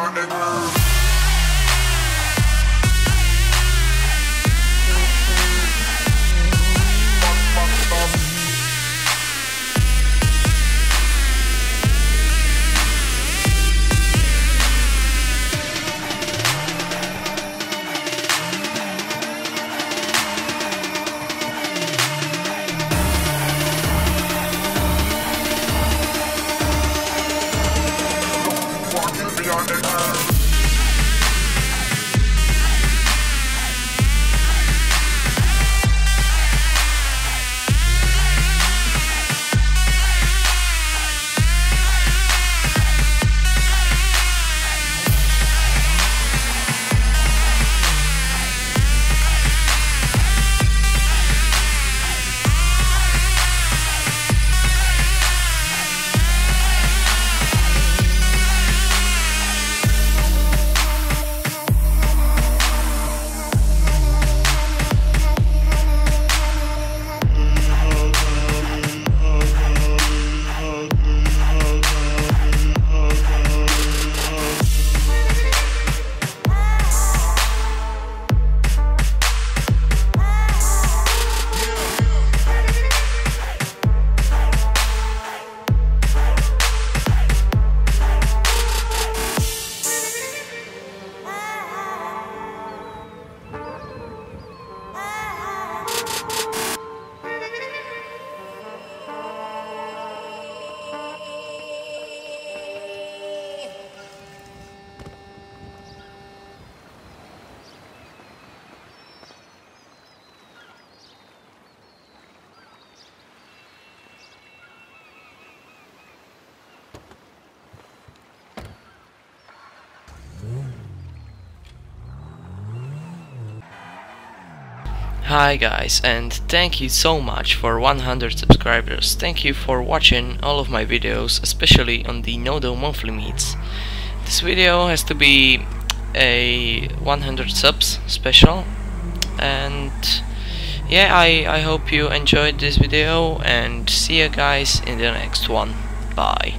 on the groove. Hi guys and thank you so much for 100 subscribers. Thank you for watching all of my videos, especially on the Nodo monthly meets. This video has to be a 100 subs special and yeah I, I hope you enjoyed this video and see you guys in the next one. Bye.